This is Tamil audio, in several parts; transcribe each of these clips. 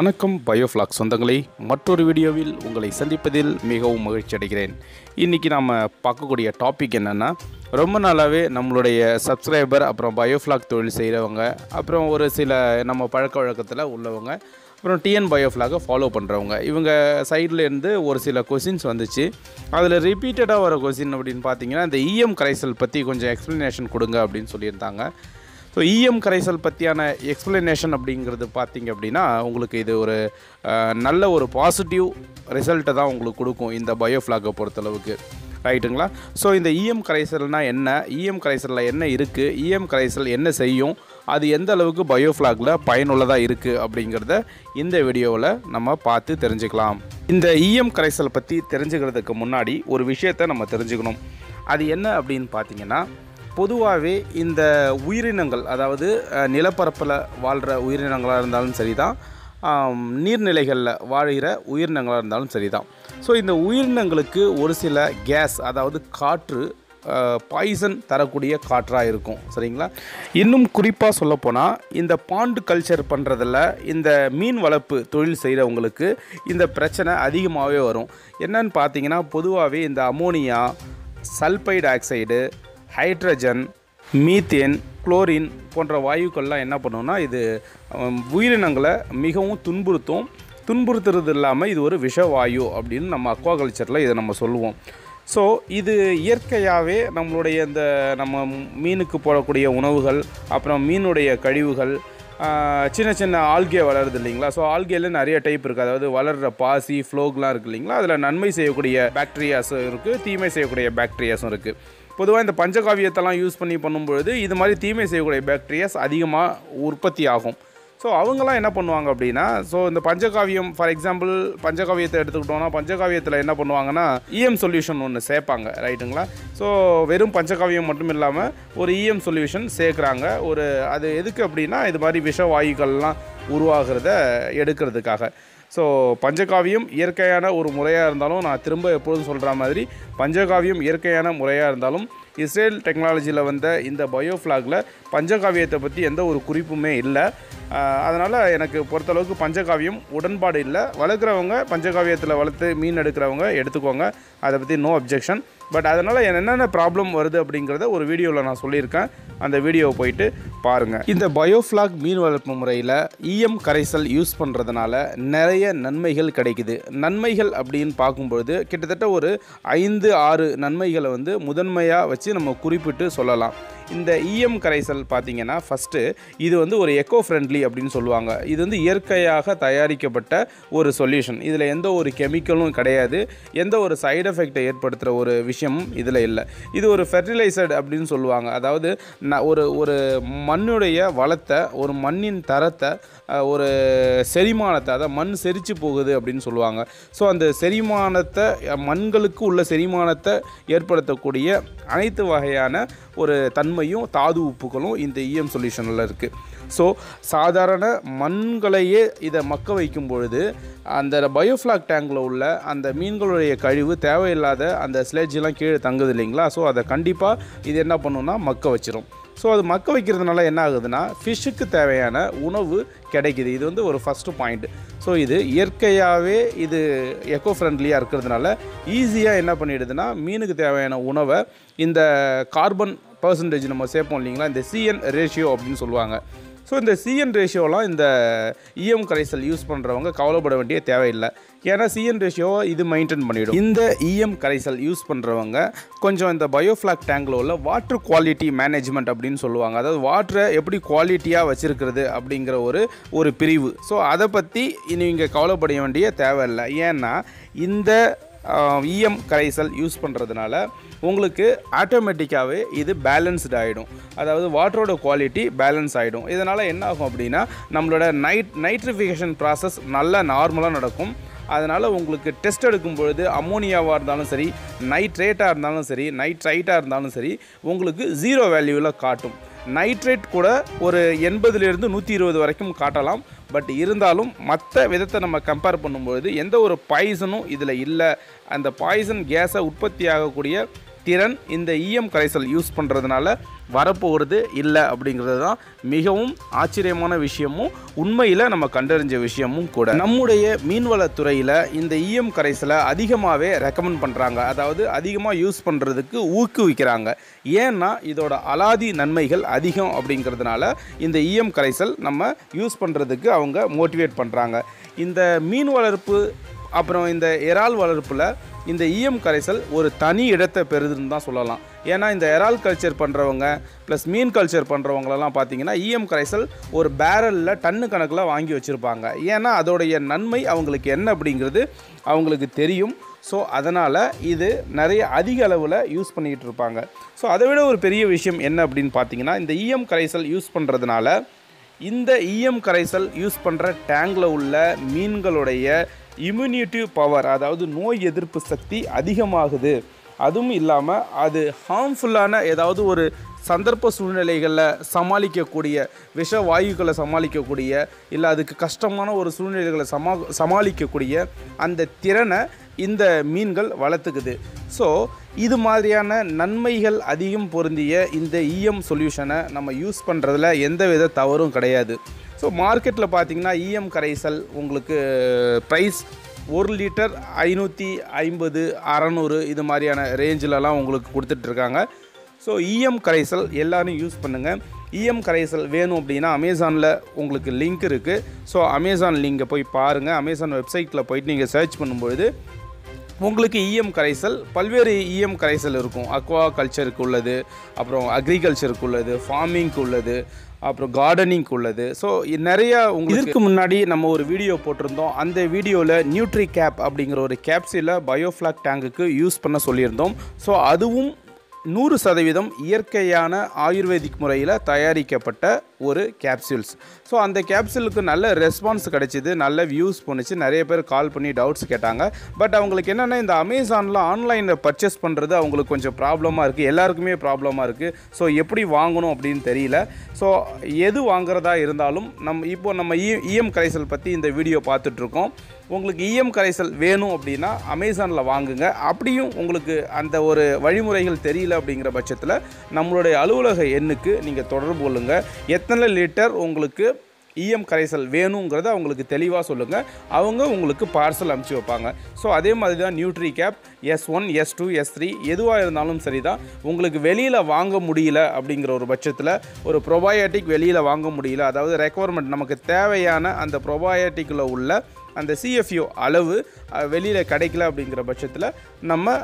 வணக்கம் பயோஃப்ளாக் சொந்தங்களே. மற்றொரு வீடியோவில் உங்களை சந்திப்பதில் மிகவும் மகிழ்ச்சி அடைகிறேன். இன்றைக்கி நாம் பார்க்கக்கூடிய டாபிக் என்னென்னா ரொம்ப நாளாகவே நம்மளுடைய சப்ஸ்கிரைபர் அப்புறம் பயோஃப்ளாக் தொழில் செய்கிறவங்க அப்புறம் ஒரு சில நம்ம பழக்க வழக்கத்தில் உள்ளவங்க அப்புறம் டிஎன் பயோஃப்ளாகை ஃபாலோ பண்ணுறவங்க இவங்க சைடில் இருந்து ஒரு சில கொஷின்ஸ் வந்துச்சு. அதில் ரிப்பீட்டடாக வர கொஷின் அப்படின்னு பார்த்தீங்கன்னா இந்த இஎம் கரைசல் பற்றி கொஞ்சம் எக்ஸ்ப்ளனேஷன் கொடுங்க அப்படின்னு சொல்லியிருந்தாங்க. ஸோ இஎம் கரைசல் பற்றியான எக்ஸ்ப்ளனேஷன் அப்படிங்கிறது பார்த்திங்க அப்படின்னா உங்களுக்கு இது ஒரு நல்ல ஒரு பாசிட்டிவ் ரிசல்ட்டை தான் உங்களுக்கு கொடுக்கும் இந்த பயோஃப்ளாகை பொறுத்தளவுக்கு. ரைட்டுங்களா ஸோ இந்த இஎம் கரைசல்னால் என்ன? இஎம் கரைசலில் என்ன இருக்குது இஎம் கரைசல் என்ன செய்யும்? அது எந்த அளவுக்கு பயோஃப்ளாகில் பயனுள்ளதாக இருக்குது அப்படிங்கிறத இந்த வீடியோவில் நம்ம பார்த்து தெரிஞ்சுக்கலாம். இந்த இஎம் கரைசல் பற்றி தெரிஞ்சுக்கிறதுக்கு முன்னாடி ஒரு விஷயத்தை நம்ம தெரிஞ்சுக்கணும். அது என்ன அப்படின்னு பார்த்தீங்கன்னா பொதுவாகவே இந்த உயிரினங்கள் அதாவது நிலப்பரப்பில் வாழ்கிற உயிரினங்களாக இருந்தாலும் சரி தான் நீர்நிலைகளில் வாழ்கிற உயிரினங்களாக இருந்தாலும் சரி தான் ஸோ இந்த உயிரினங்களுக்கு ஒரு சில கேஸ் அதாவது காற்று பாய்சன் தரக்கூடிய காற்றாக இருக்கும். சரிங்களா? இன்னும் குறிப்பாக சொல்லப்போனால் இந்த பாண்டு கல்ச்சர் பண்ணுறதில் இந்த மீன் வளர்ப்பு தொழில் செய்கிறவங்களுக்கு இந்த பிரச்சனை அதிகமாகவே வரும். என்னன்னு பார்த்தீங்கன்னா பொதுவாகவே இந்த ammonia sulphide oxide hydrogen methane chlorine போன்ற வாயுக்கள்லாம் என்ன பண்ணுன்னா இது உயிரினங்களை மிகவும் துன்புறுத்தும். துன்புறுத்துறது இல்லாமல் இது ஒரு விஷவாயு அப்படின்னு நம்ம அக்வாகல்ச்சரில் இதை நம்ம சொல்லுவோம். ஸோ இது இயற்கையாகவே நம்மளுடைய இந்த நம்ம மீனுக்கு போடக்கூடிய உணவுகள் அப்புறம் மீனுடைய கழிவுகள் சின்ன சின்ன ஆல்கே வளருது இல்லைங்களா? ஸோ ஆல்கேல நிறைய டைப் இருக்குது அதாவது வளர்கிற பாசி ஃப்ளோக்லாம் இருக்குது இல்லைங்களா? அதில் நன்மை செய்யக்கூடிய பாக்டீரியாஸும் இருக்குது தீமை செய்யக்கூடிய பாக்டீரியாஸும் இருக்குது பொதுவாக இந்த பஞ்சகாவியத்தெல்லாம் யூஸ் பண்ணி பண்ணும்பொழுது இது மாதிரி தீமை செய்யக்கூடிய பேக்டீரியாஸ் அதிகமாக உற்பத்தி ஆகும் ஸோ அவங்களாம் என்ன பண்ணுவாங்க அப்படின்னா ஸோ இந்த பஞ்சகாவியம் ஃபார் எக்ஸாம்பிள் பஞ்சகாவியத்தை எடுத்துக்கிட்டோம்னா பஞ்சகாவியத்தில் என்ன பண்ணுவாங்கன்னா இஎம் சொல்யூஷன் ஒன்று சேர்ப்பாங்க ரைட்டுங்களா ஸோ வெறும் பஞ்சகாவியம் மட்டும் இல்லாமல் ஒரு இஎம் சொல்யூஷன் சேர்க்குறாங்க. ஒரு அது எதுக்கு அப்படின்னா இது மாதிரி விஷ வாயுக்கள்லாம் உருவாகிறத எடுக்கிறதுக்காக. ஸோ பஞ்சகாவியம் இயற்கையான ஒரு முறையாக இருந்தாலும் நான் திரும்ப எப்பொழுதும் சொல்கிற மாதிரி பஞ்சகாவியம் இயற்கையான முறையாக இருந்தாலும் இஸ்ரேல் டெக்னாலஜியில் வந்த இந்த பயோஃப்ளாகில் பஞ்சகாவியத்தை பற்றி எந்த ஒரு குறிப்புமே இல்லை. அதனால் எனக்கு பொறுத்தளவுக்கு பஞ்சகாவியம் உடன்பாடு இல்லை. வளர்க்குறவங்க பஞ்சகாவியத்தில் வளர்த்து மீன் எடுக்கிறவங்க எடுத்துக்கோங்க. அதை பற்றி நோ அப்ஜெக்ஷன் பட் அதனால் என்னென்ன ப்ராப்ளம் வருது அப்படிங்கிறத ஒரு வீடியோவில் நான் சொல்லியிருக்கேன். அந்த வீடியோவை போயிட்டு பாருங்கள் இந்த பயோஃப்ளாக் மீன் வளர்ப்பு முறையில் இஎம் கரைசல் யூஸ் பண்ணுறதுனால நிறைய நன்மைகள் கிடைக்குது. நன்மைகள் அப்படின்னு பார்க்கும்பொழுது கிட்டத்தட்ட ஒரு ஐந்து ஆறு நன்மைகளை வந்து முதன்மையாக வச்சு நம்ம குறிப்பிட்டு சொல்லலாம். இந்த இஎம் கரைசல் பார்த்தீங்கன்னா ஃபஸ்ட்டு இது வந்து ஒரு எக்கோ ஃப்ரெண்ட்லி அப்படின்னு சொல்லுவாங்க. இது வந்து இயற்கையாக தயாரிக்கப்பட்ட ஒரு சொல்யூஷன் இதில் எந்த ஒரு கெமிக்கலும் கிடையாது. எந்த ஒரு சைடு எஃபெக்டை ஏற்படுத்துகிற ஒரு விஷயமும் இதில் இல்லை. இது ஒரு ஃபெர்டிலைசர்டு அப்படின்னு சொல்லுவாங்க. அதாவது ந- ஒரு ஒரு மண்ணுடைய வளத்தை ஒரு மண்ணின் தரத்தை ஒரு செரிமானத்தை அதை மண் செரிச்சு போகுது அப்படின்னு சொல்லுவாங்க. ஸோ அந்த செரிமானத்தை மண்களுக்கு உள்ள செரிமானத்தை ஏற்படுத்தக்கூடிய அனைத்து வகையான ஒரு தன்மையும் தாது உப்புகளும் இந்த இஎம் சொல்யூஷனில் இருக்குது ஸோ சாதாரண மண்களையே இதை மக்க வைக்கும் பொழுது அந்த பயோஃப்ளாக் டேங்கில் உள்ள அந்த மீன்களுடைய கழிவு தேவையில்லாத அந்த ஸ்லேஜெலாம் கீழே தங்குது இல்லைங்களா? ஸோ அதை கண்டிப்பாக இது என்ன பண்ணுன்னா மக்க வச்சிரும். ஸோ அது மக்க வைக்கிறதுனால என்ன ஆகுதுன்னா ஃபிஷ்ஷுக்கு தேவையான உணவு கிடைக்குது. இது வந்து ஒரு ஃபஸ்ட்டு பாயிண்ட் ஸோ இது இயற்கையாகவே இது எக்கோ ஃப்ரெண்ட்லியாக இருக்கிறதுனால ஈஸியாக என்ன பண்ணிடுதுன்னா மீனுக்கு தேவையான உணவை இந்த கார்பன் பர்சன்டேஜ் நம்ம சேர்ப்போம் இல்லைங்களா? இந்த சிஎன் ரேஷியோ அப்படின்னு சொல்லுவாங்க. ஸோ இந்த சிஎன் ரேஷியோலாம் இந்த இஎம் கரைசல் யூஸ் பண்ணுறவங்க கவலைப்பட வேண்டிய தேவையில்லை. ஏன்னா சிஎன் ரேஷியோ இது மெயின்டைன் பண்ணிவிடும் இந்த இஎம் கரைசல் யூஸ் பண்ணுறவங்க கொஞ்சம் இந்த பயோஃப்ளாக் டேங்கில் உள்ள வாட்டர் குவாலிட்டி மேனேஜ்மெண்ட் அப்படின்னு சொல்லுவாங்க. அதாவது வாட்டரை எப்படி குவாலிட்டியாக வச்சுருக்கிறது அப்படிங்கிற ஒரு ஒரு பிரிவு. ஸோ அதை பற்றி நீங்கள் கவலைப்பட வேண்டிய தேவையில்லை. ஏன்னா இந்த இஎம் கரைசல் யூஸ் பண்ணுறதுனால உங்களுக்கு ஆட்டோமேட்டிக்காகவே இது பேலன்ஸ்டு ஆகிடும் அதாவது வாட்டரோட குவாலிட்டி பேலன்ஸ் ஆகிடும் இதனால் என்ன ஆகும் அப்படின்னா நம்மளோட நைட் நைட்ரிஃபிகேஷன் ப்ராசஸ் நல்லா நார்மலாக நடக்கும். அதனால் உங்களுக்கு டெஸ்ட் எடுக்கும் பொழுது அமோனியாவாக இருந்தாலும் சரி நைட்ரேட்டாக இருந்தாலும் சரி நைட்ரைட்டாக இருந்தாலும் சரி உங்களுக்கு ஜீரோ வேல்யூவில் காட்டும். நைட்ரேட் கூட ஒரு எண்பதுலேருந்து நூற்றி இருபது வரைக்கும் காட்டலாம். பட் இருந்தாலும் மற்ற விதத்தை நம்ம கம்பேர் பண்ணும்பொழுது எந்த ஒரு பாய்சனும் இதில் இல்லை. அந்த பாய்சன் கேஸை உற்பத்தி ஆகக்கூடிய திறன் இந்த ஈயம் கரைசல் யூஸ் பண்ணுறதுனால வரப்போகிறது இல்லை அப்படிங்கிறது தான் மிகவும் ஆச்சரியமான விஷயமும் உண்மையில் நம்ம கண்டறிஞ்ச விஷயமும் கூட. நம்முடைய மீன்வளத்துறையில் இந்த ஈயம் கரைசலை அதிகமாகவே ரெக்கமெண்ட் பண்ணுறாங்க அதாவது அதிகமாக யூஸ் பண்ணுறதுக்கு ஊக்குவிக்கிறாங்க. ஏன்னா இதோட அலாதி நன்மைகள் அதிகம் அப்படிங்கிறதுனால இந்த ஈயம் கரைசல் நம்ம யூஸ் பண்ணுறதுக்கு அவங்க மோட்டிவேட் பண்ணுறாங்க இந்த மீன் வளர்ப்பு அப்புறம் இந்த இறால் வளர்ப்பில் இந்த ஈயம் கரைசல் ஒரு தனி இடத்தை பெறுதுன்னு தான் சொல்லலாம். ஏன்னா இந்த எரால் கல்ச்சர் பண்ணுறவங்க ப்ளஸ் மீன் கல்ச்சர் பண்ணுறவங்களெல்லாம் பார்த்தீங்கன்னா ஈயம் கரைசல் ஒரு பேரலில் டன்னு கணக்கில் வாங்கி வச்சுருப்பாங்க. ஏன்னா அதோடைய நன்மை அவங்களுக்கு என்ன அப்படிங்கிறது அவங்களுக்கு தெரியும். ஸோ அதனால் இது நிறைய அதிக அளவில் யூஸ் பண்ணிக்கிட்டு இருப்பாங்க. ஸோ அதை விட ஒரு பெரிய விஷயம் என்ன அப்படின்னு பார்த்தீங்கன்னா இந்த ஈயம் கரைசல் யூஸ் பண்ணுறதுனால இந்த ஈயம் கரைசல் யூஸ் பண்ணுற டேங்கில் உள்ள மீன்களுடைய இம்யூனிட்டி பவர் அதாவது நோய் எதிர்ப்பு சக்தி அதிகமாகுது. அதுவும் இல்லாமல் அது ஹார்ம்ஃபுல்லான ஏதாவது ஒரு சந்தர்ப்ப சூழ்நிலைகளில் சமாளிக்கக்கூடிய விஷ வாயுக்களை சமாளிக்கக்கூடிய இல்லை அதுக்கு கஷ்டமான ஒரு சூழ்நிலைகளை சமா சமாளிக்கக்கூடிய அந்த திறனை இந்த மீன்கள் வளர்த்துக்குது. ஸோ இது மாதிரியான நன்மைகள் அதிகம் பொருந்திய இந்த இஎம் சொல்யூஷனை நம்ம யூஸ் பண்ணுறதுல எந்த வித தவறும் கிடையாது. ஸோ மார்க்கெட்டில் பார்த்தீங்கன்னா இஎம் கரைசல் உங்களுக்கு ப்ரைஸ் ஒரு லிட்டர் ஐநூற்றி ஐம்பது அறநூறு இது மாதிரியான ரேஞ்சிலலாம் உங்களுக்கு கொடுத்துட்ருக்காங்க ஸோ இஎம் கரைசல் எல்லோரும் யூஸ் பண்ணுங்கள் இஎம் கரைசல் வேணும் அப்படின்னா அமேசானில் உங்களுக்கு லிங்க் இருக்குது ஸோ அமேசான் லிங்கை போய் பாருங்கள் அமேசான் வெப்சைட்டில் போயிட்டு நீங்கள் சர்ச் பண்ணும்பொழுது உங்களுக்கு இஎம் கரைசல் பல்வேறு இஎம் கரைசல் இருக்கும். அக்வா கல்ச்சருக்கு உள்ளது அப்புறம் அக்ரிகல்ச்சருக்கு உள்ளது ஃபார்மிங்க்கு உள்ளது அப்புறம் கார்டனிங்க்கு உள்ளது. ஸோ நிறைய உங்களுக்கு இதற்கு முன்னாடி நம்ம ஒரு வீடியோ போட்டிருந்தோம். அந்த வீடியோவில் நியூட்ரி கேப் அப்படிங்கிற ஒரு கேப்சியில் பயோஃப்ளாக் டேங்குக்கு யூஸ் பண்ண சொல்லியிருந்தோம். ஸோ அதுவும் நூறு சதவீதம் இயற்கையான ஆயுர்வேதிக் முறையில் தயாரிக்கப்பட்ட ஒரு கேப்சூல்ஸ் ஸோ அந்த கேப்சூலுக்கு நல்ல ரெஸ்பான்ஸ் கிடைச்சிது நல்ல வியூஸ் பண்ணுச்சு நிறைய பேர் கால் பண்ணி டவுட்ஸ் கேட்டாங்க. பட் அவங்களுக்கு என்னென்னா இந்த அமேசானில் ஆன்லைனில் பர்ச்சேஸ் பண்ணுறது அவங்களுக்கு கொஞ்சம் ப்ராப்ளமாக இருக்குது எல்லாருக்குமே ப்ராப்ளமாக இருக்குது ஸோ எப்படி வாங்கணும் அப்படின்னு தெரியல. ஸோ எது வாங்குறதா இருந்தாலும் நம் இப்போ நம்ம e, இ இஎம் கரைசல் பற்றி இந்த வீடியோ பார்த்துட்ருக்கோம். உங்களுக்கு இஎம் கரைசல் வேணும் அப்படின்னா அமேசானில் வாங்குங்க. அப்படியும் உங்களுக்கு அந்த ஒரு வழிமுறைகள் தெரியல அப்படிங்கிற பட்சத்தில் நம்மளுடைய அலுவலக எண்ணுக்கு நீங்கள் தொடர்பு கொள்ளுங்கள் எத்தனை லிட்டர் உங்களுக்கு இஎம் கரைசல் வேணுங்கிறத அவங்களுக்கு தெளிவாக சொல்லுங்கள் அவங்க உங்களுக்கு பார்சல் அனுப்பிச்சி வைப்பாங்க. ஸோ அதே மாதிரி தான் nutri cap S one S two S three எதுவாக இருந்தாலும் சரி தான் உங்களுக்கு வெளியில் வாங்க முடியல அப்படிங்கிற ஒரு பட்சத்தில் ஒரு ப்ரொபயோட்டிக் வெளியில் வாங்க முடியல. அதாவது ரெக்குவயர்மெண்ட் நமக்கு தேவையான அந்த ப்ரொபயோட்டிக்கில் உள்ள அந்த சிஎஃப்யூ அளவு வெளியில் கிடைக்கல அப்படிங்கிற பட்சத்தில் நம்ம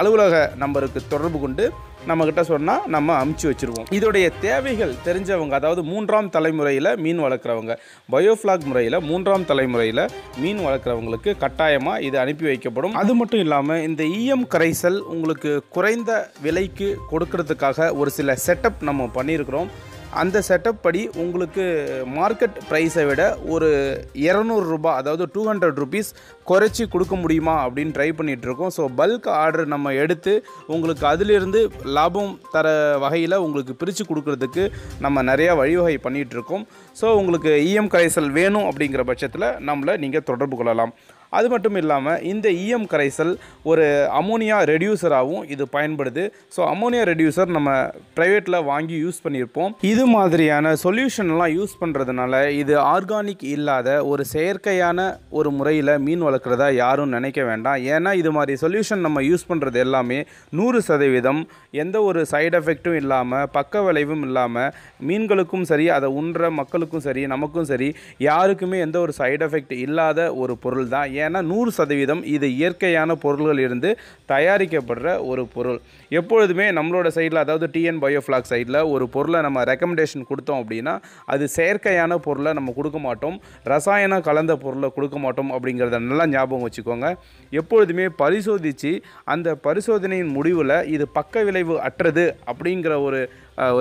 அலுவலக நம்பருக்கு தொடர்பு கொண்டு நம்மக்கிட்ட சொன்னால் நம்ம அமுச்சு வச்சுருவோம். இதோடைய தேவைகள் தெரிஞ்சவங்க அதாவது மூன்றாம் தலைமுறையில் மீன் வளர்க்குறவங்க பயோஃப்ளாக் முறையில் மூன்றாம் தலைமுறையில் மீன் வளர்க்குறவங்களுக்கு கட்டாயமாக இது அனுப்பி வைக்கப்படும். அது மட்டும் இல்லாமல் இந்த இஎம் கரைசல் உங்களுக்கு குறைந்த விலைக்கு கொடுக்கறதுக்காக ஒரு சில செட்டப் நம்ம பண்ணியிருக்கிறோம். அந்த செட்டப் படி உங்களுக்கு மார்க்கெட் ப்ரைஸை விட ஒரு இரநூறுபா அதாவது டூ ஹண்ட்ரட் ருபீஸ் குறைச்சி கொடுக்க முடியுமா அப்படின்னு ட்ரை பண்ணிகிட்ருக்கோம் ஸோ பல்க் ஆர்டர் நம்ம எடுத்து உங்களுக்கு அதிலிருந்து லாபம் தர வகையில் உங்களுக்கு பிரித்து கொடுக்கறதுக்கு நம்ம நிறையா வழிவகை பண்ணிகிட்ருக்கோம் ஸோ உங்களுக்கு இஎம் கரைசல் வேணும் அப்படிங்கிற பட்சத்தில் நம்மளை நீங்கள் தொடர்பு கொள்ளலாம். அது மட்டும் இல்லாமல் இந்த இஎம் கரைசல் ஒரு அமோனியா ரெடியூசராகவும் இது பயன்படுது. ஸோ அமோனியா ரெடியூசர் நம்ம ப்ரைவேட்டில் வாங்கி யூஸ் பண்ணியிருப்போம் இது மாதிரியான சொல்யூஷன்லாம் யூஸ் பண்ணுறதுனால இது ஆர்கானிக் இல்லாத ஒரு செயற்கையான ஒரு முறையில் மீன் வளர்க்குறதா யாரும் நினைக்க வேண்டாம். ஏன்னா இது மாதிரி சொல்யூஷன் நம்ம யூஸ் பண்ணுறது எல்லாமே நூறு சதவீதம் எந்த ஒரு சைடு எஃபெக்ட்டும் இல்லாமல் பக்க விளைவும் இல்லாமல் மீன்களுக்கும் சரி அதை உண்ற மக்களுக்கும் சரி நமக்கும் சரி யாருக்குமே எந்த ஒரு சைடு எஃபெக்ட் இல்லாத ஒரு பொருள் தான் ஏன்னா நூறு சதவீதம் இது இயற்கையான பொருள்கள் இருந்து தயாரிக்கப்படுற ஒரு பொருள். எப்பொழுதுமே நம்மளோட சைடில் அதாவது டிஎன் பயோஃப்ளாக் சைடில் ஒரு பொருளை நம்ம ரெக்கமெண்டேஷன் கொடுத்தோம் அப்படின்னா அது செயற்கையான பொருளை நம்ம கொடுக்க மாட்டோம். ரசாயனம் கலந்த பொருளை கொடுக்க மாட்டோம் அப்படிங்கிறத நல்லா ஞாபகம் வச்சுக்கோங்க. எப்பொழுதுமே பரிசோதித்து அந்த பரிசோதனையின் முடிவில் இது பக்க விளைவு அற்றது அப்படிங்கிற ஒரு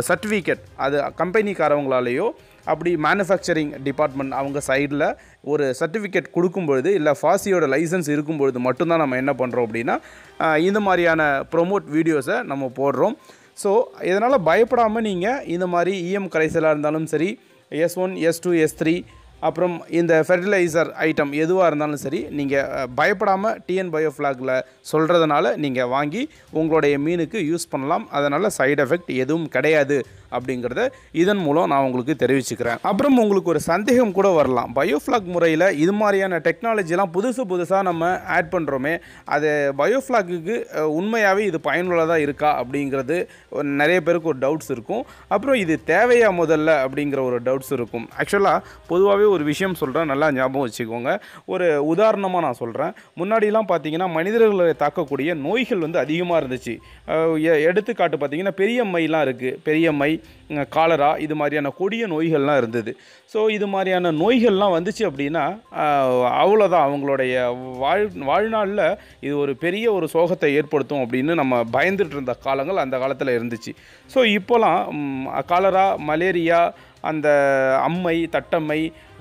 சர்டிஃபிகேட் அது கம்பெனிக்காரவங்களாலேயோ அப்படி மேனுஃபேக்சரிங் டிபார்ட்மெண்ட் அவங்க சைடில் ஒரு சர்டிஃபிகேட் கொடுக்கும்பொழுது இல்லை ஃபாசியோட லைசன்ஸ் இருக்கும்பொழுது மட்டும்தான் நம்ம என்ன பண்ணுறோம் அப்படின்னா இந்த மாதிரியான ப்ரொமோட் வீடியோஸை நம்ம போடுறோம். ஸோ இதனால் பயப்படாமல் நீங்கள் இந்த மாதிரி இஎம் கரைசலாக இருந்தாலும் சரி S one S two S three அப்புறம் இந்த ஃபெர்டிலைசர் ஐட்டம் எதுவாக இருந்தாலும் சரி நீங்கள் பயப்படாமல் டிஎன் பயோஃப்ளாகில் சொல்கிறதுனால நீங்கள் வாங்கி உங்களுடைய மீனுக்கு யூஸ் பண்ணலாம். அதனால் சைடு எஃபெக்ட் எதுவும் கிடையாது. அப்படிங்கிறத இதன் மூலம் நான் உங்களுக்கு தெரிவிச்சுக்கிறேன். அப்புறம் உங்களுக்கு ஒரு சந்தேகம் கூட வரலாம். பயோஃப்ளாக் முறையில் இது மாதிரியான டெக்னாலஜிலாம் புதுசு புதுசாக நம்ம ஆட் பண்ணுறோமே அது பயோஃப்ளாக்கு உண்மையாகவே இது பயனுள்ளதாக இருக்கா அப்படிங்கிறது ஒரு நிறைய பேருக்கு ஒரு டவுட்ஸ் இருக்கும். அப்புறம் இது தேவையா முதல்ல அப்படிங்கிற ஒரு டவுட்ஸ் இருக்கும். ஆக்சுவலாக பொதுவாகவே ஒரு விஷயம் சொல்கிறேன் நல்லா ஞாபகம் வச்சுக்கோங்க. ஒரு உதாரணமாக நான் சொல்கிறேன் முன்னாடிலாம் பார்த்தீங்கன்னா மனிதர்களை தாக்கக்கூடிய நோய்கள் வந்து அதிகமாக இருந்துச்சு. எடுத்துக்காட்டு பார்த்தீங்கன்னா பெரிய மைலாம் இருக்குது பெரிய மை காலரா இது மாதிரியான கொடிய நோய்கள்லாம் இருந்தது. ஸோ இது மாதிரியான நோய்கள்லாம் வந்துச்சு அப்படின்னா அவ்வளோதான் அவங்களுடைய வாழ் வாழ்நாளில் இது ஒரு பெரிய ஒரு சோகத்தை ஏற்படுத்தும் அப்படின்னு நம்ம பயந்துட்டு இருந்த காலங்கள் அந்த காலத்தில் இருந்துச்சு. ஸோ இப்போலாம் காலரா மலேரியா அந்த அம்மை தட்டம்மை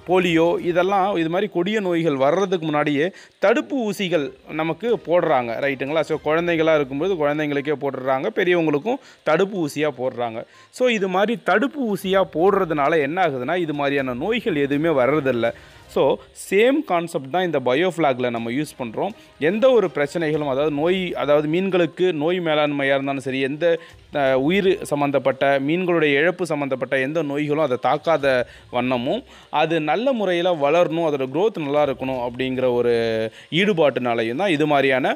போலியோ இதெல்லாம் இது மாதிரி கொடிய நோய்கள் வர்றதுக்கு முன்னாடியே தடுப்பு ஊசிகள் நமக்கு போடுறாங்க ரைட்டுங்களா? ஸோ குழந்தைங்களாக இருக்கும்போது குழந்தைங்களுக்கே போட்டுடுறாங்க பெரியவங்களுக்கும் தடுப்பு ஊசியாக போடுறாங்க. ஸோ இது மாதிரி தடுப்பு ஊசியாக போடுறதுனால என்ன ஆகுதுன்னா இது மாதிரியான நோய்கள் எதுவுமே வர்றதில்லை. ஸோ சேம் கான்செப்ட் தான் இந்த பயோஃப்ளாகில் நம்ம யூஸ் பண்ணுறோம் எந்த ஒரு பிரச்சனைகளும் அதாவது நோய் அதாவது மீன்களுக்கு நோய் மேலாண்மையாக இருந்தாலும் சரி எந்த உயிர் சம்மந்தப்பட்ட மீன்களுடைய இழப்பு சம்மந்தப்பட்ட எந்த நோய்களும் அதை தாக்காத வண்ணமும் அது நல்ல முறையில் வளரணும் அதோட க்ரோத் நல்லா இருக்கணும் அப்படிங்கிற ஒரு ஈடுபாட்டுனாலையும் தான் இது மாதிரியான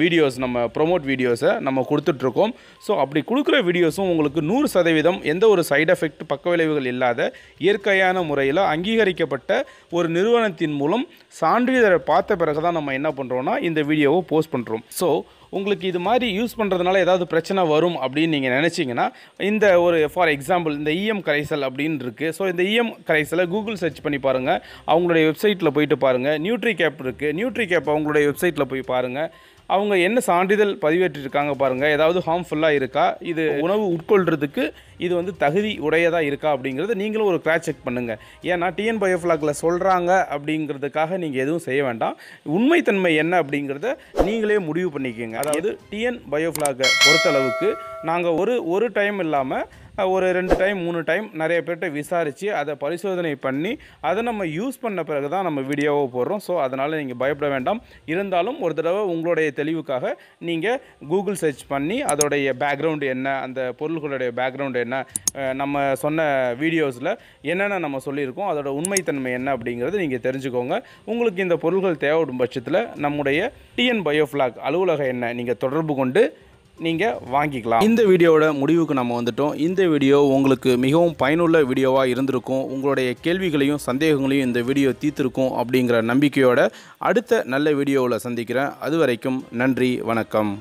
வீடியோஸ் நம்ம ப்ரொமோட் வீடியோஸை நம்ம கொடுத்துட்ருக்கோம். ஸோ அப்படி கொடுக்குற வீடியோஸும் உங்களுக்கு நூறு சதவீதம் எந்த ஒரு சைடு எஃபெக்ட் பக்க விளைவுகள் இல்லாத இயற்கையான முறையில் அங்கீகரிக்கப்பட்ட ஒரு நிறுவனத்தின் மூலம் சான்றிதழை பார்த்த பிறகு தான் நம்ம என்ன பண்ணுறோன்னா இந்த வீடியோவை போஸ்ட் பண்ணுறோம் ஸோ உங்களுக்கு இது மாதிரி யூஸ் பண்ணுறதுனால ஏதாவது பிரச்சனை வரும் அப்படின்னு நீங்கள் நினச்சிங்கன்னா இந்த ஒரு ஃபார் எக்ஸாம்பிள் இந்த இஎம் கரைசல் அப்படின்னு இருக்குது ஸோ இந்த இஎம் கரைசலை கூகுள் சர்ச் பண்ணி பாருங்கள் அவங்களுடைய வெப்சைட்டில் போயிட்டு பாருங்கள் நியூட்ரி கேப் இருக்குது நியூட்ரி கேப் அவங்களுடைய வெப்சைட்டில் போய் பாருங்கள் அவங்க என்ன சான்றிதழ் பதிவேற்றிருக்காங்க பாருங்கள் ஏதாவது ஹார்ம்ஃபுல்லாக இருக்கா? இது உணவு உட்கொள்றதுக்கு இது வந்து தகுதி உடையதாக இருக்கா அப்படிங்கிறத நீங்களும் ஒரு கிராச் செக் பண்ணுங்கள் ஏன்னா டிஎன் பயோஃப்ளாகில் சொல்கிறாங்க அப்படிங்கிறதுக்காக நீங்கள் எதுவும் செய்ய வேண்டாம். உண்மைத்தன்மை என்ன அப்படிங்கிறத நீங்களே முடிவு பண்ணிக்கோங்க. அதாவது டிஎன் பயோஃப்ளாகை பொறுத்தளவுக்கு நாங்கள் ஒரு ஒரு டைம் இல்லாமல் ஒரு ரெண்டு டைம் மூணு டைம் நிறைய பேர்கிட்ட விசாரித்து அதை பரிசோதனை பண்ணி அதை நம்ம யூஸ் பண்ண பிறகு தான் நம்ம வீடியோவை போடுறோம். ஸோ அதனால் நீங்கள் பயப்பட வேண்டாம். இருந்தாலும் ஒரு தடவை உங்களுடைய தெளிவுக்காக நீங்கள் கூகுள் சர்ச் பண்ணி அதோடைய பேக்ரவுண்டு என்ன அந்த பொருள்களுடைய பேக்ரவுண்டு என்ன நம்ம சொன்ன வீடியோஸில் என்னென்ன நம்ம சொல்லியிருக்கோம் அதோட உண்மைத்தன்மை என்ன அப்படிங்கிறது நீங்கள் தெரிஞ்சுக்கோங்க. உங்களுக்கு இந்த பொருள்கள் தேவைப்படும் பட்சத்தில் நம்முடைய டிஎன் பயோஃப்ளாக் அலுவலகம் என்ன நீங்கள் தொடர்பு கொண்டு நீங்கள் வாங்கிக்கலாம். இந்த வீடியோவோட முடிவுக்கு நம்ம வந்துட்டோம். இந்த வீடியோ உங்களுக்கு மிகவும் பயனுள்ள வீடியோவாக இருந்திருக்கும். உங்களுடைய கேள்விகளையும் சந்தேகங்களையும் இந்த வீடியோ தீர்த்திருக்கும் அப்படிங்கிற நம்பிக்கையோட அடுத்த நல்ல வீடியோவில் சந்திக்கிறேன். அது வரைக்கும் நன்றி வணக்கம்.